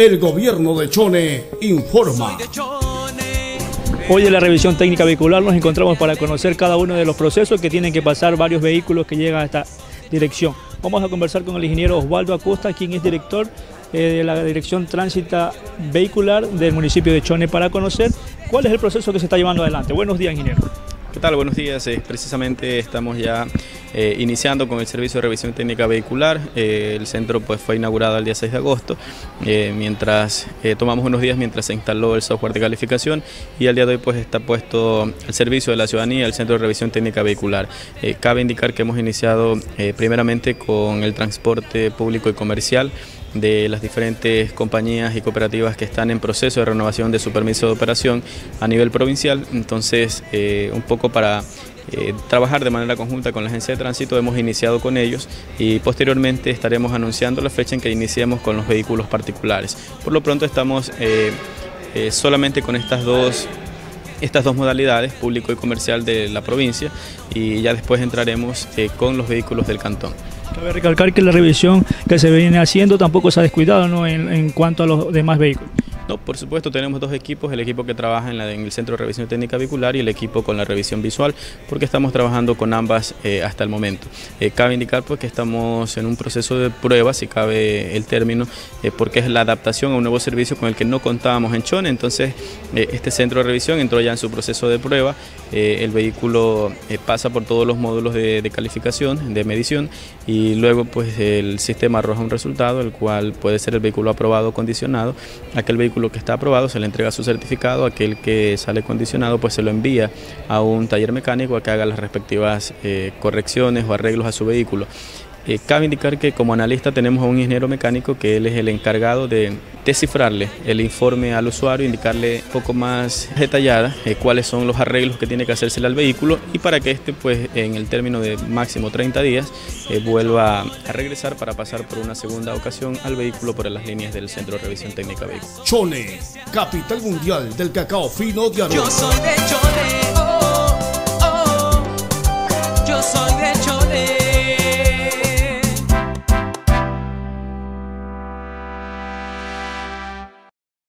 El gobierno de Chone informa. Hoy en la revisión técnica vehicular nos encontramos para conocer cada uno de los procesos que tienen que pasar varios vehículos que llegan a esta dirección. Vamos a conversar con el ingeniero Osvaldo Acosta, quien es director eh, de la Dirección Tránsita Vehicular del municipio de Chone, para conocer cuál es el proceso que se está llevando adelante. Buenos días, ingeniero. ¿Qué tal? Buenos días. Eh, precisamente estamos ya eh, iniciando con el servicio de revisión técnica vehicular. Eh, el centro pues, fue inaugurado el día 6 de agosto, mientras tomamos unos días mientras se instaló el software de calificación y al día de hoy pues, está puesto el servicio de la ciudadanía, el centro de revisión técnica vehicular. cabe indicar que hemos iniciado primeramente con el transporte público y comercial de las diferentes compañías y cooperativas que están en proceso de renovación de su permiso de operación a nivel provincial. Entonces, eh, un poco para eh, trabajar de manera conjunta con la agencia de tránsito hemos iniciado con ellos y posteriormente estaremos anunciando la fecha en que iniciemos con los vehículos particulares. Por lo pronto estamos eh, solamente con estas dos estas dos modalidades, público y comercial de la provincia, y ya después entraremos con los vehículos del cantón. Cabe recalcar que la revisión que se viene haciendo tampoco se ha descuidado ¿no? en, en cuanto a los demás vehículos. No, por supuesto, tenemos dos equipos, el equipo que trabaja en, el Centro de Revisión Técnica Vehicular y el equipo con la revisión visual, porque estamos trabajando con ambas eh, hasta el momento. Eh, cabe indicar pues, que estamos en un proceso de prueba, si cabe el término, eh, porque es la adaptación a un nuevo servicio con el que no contábamos en Chone, entonces este centro de revisión entró ya en su proceso de prueba, el vehículo pasa por todos los módulos de, de, calificación, de medición, y luego pues el sistema arroja un resultado, el cual puede ser el vehículo aprobado o condicionado, aquel vehículo lo que está aprobado se le entrega su certificado, aquel que sale condicionado pues se lo envía a un taller mecánico a que haga las respectivas eh, correcciones o arreglos a su vehículo. Eh, cabe indicar que como analista tenemos a un ingeniero mecánico que él es el encargado de descifrarle el informe al usuario, indicarle un poco más detallada eh, cuáles son los arreglos que tiene que hacérsele al vehículo y para que este pues en el término de máximo 30 días eh, vuelva a regresar para pasar por una segunda ocasión al vehículo por las líneas del Centro de Revisión Técnica Vehículo. Chone, capital mundial del cacao fino de Yo soy de Chone, oh, oh, oh. yo soy